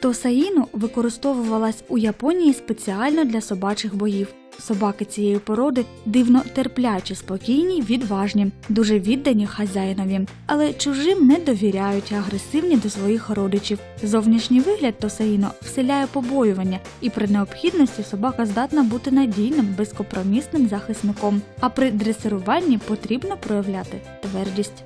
Тосаїну використовувалась у Японії спеціально для собачих боїв. Собаки цієї породи дивно терплячі, спокійні, відважні, дуже віддані хазяїнові, але чужим не довіряють агресивні до своїх родичів. Зовнішній вигляд Тосаїно вселяє побоювання, і при необхідності собака здатна бути надійним, безкомпромісним захисником. А при дресируванні потрібно проявляти твердість.